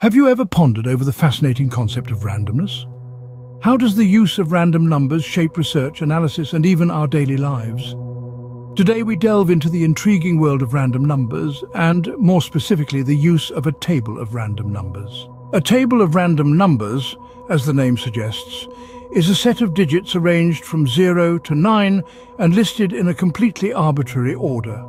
Have you ever pondered over the fascinating concept of randomness? How does the use of random numbers shape research, analysis, and even our daily lives? Today we delve into the intriguing world of random numbers, and more specifically the use of a table of random numbers. A table of random numbers, as the name suggests, is a set of digits arranged from 0 to 9 and listed in a completely arbitrary order.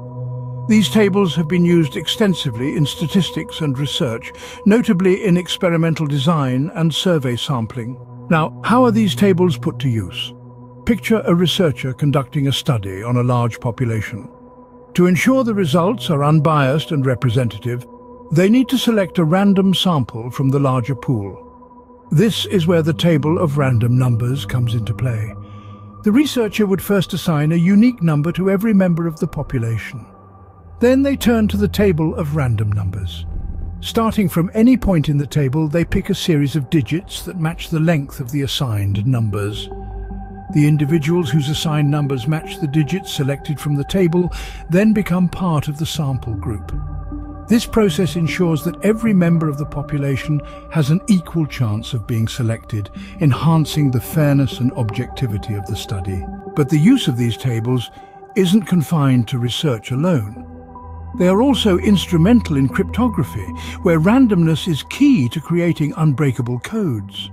These tables have been used extensively in statistics and research, notably in experimental design and survey sampling. Now, how are these tables put to use? Picture a researcher conducting a study on a large population. To ensure the results are unbiased and representative, they need to select a random sample from the larger pool. This is where the table of random numbers comes into play. The researcher would first assign a unique number to every member of the population. Then they turn to the table of random numbers. Starting from any point in the table, they pick a series of digits that match the length of the assigned numbers. The individuals whose assigned numbers match the digits selected from the table then become part of the sample group. This process ensures that every member of the population has an equal chance of being selected, enhancing the fairness and objectivity of the study. But the use of these tables isn't confined to research alone. They are also instrumental in cryptography, where randomness is key to creating unbreakable codes.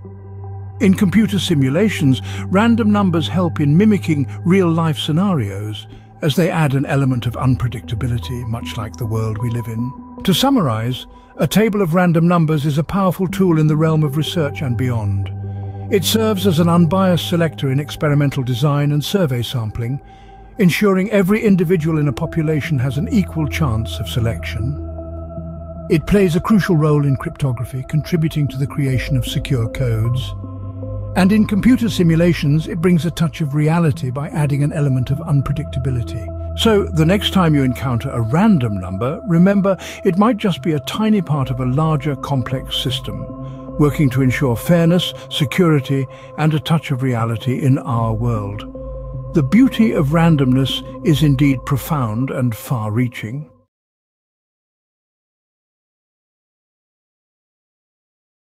In computer simulations, random numbers help in mimicking real-life scenarios, as they add an element of unpredictability, much like the world we live in. To summarize, a table of random numbers is a powerful tool in the realm of research and beyond. It serves as an unbiased selector in experimental design and survey sampling, ensuring every individual in a population has an equal chance of selection. It plays a crucial role in cryptography, contributing to the creation of secure codes. And in computer simulations, it brings a touch of reality by adding an element of unpredictability. So, the next time you encounter a random number, remember it might just be a tiny part of a larger, complex system, working to ensure fairness, security, and a touch of reality in our world. The beauty of randomness is indeed profound and far-reaching.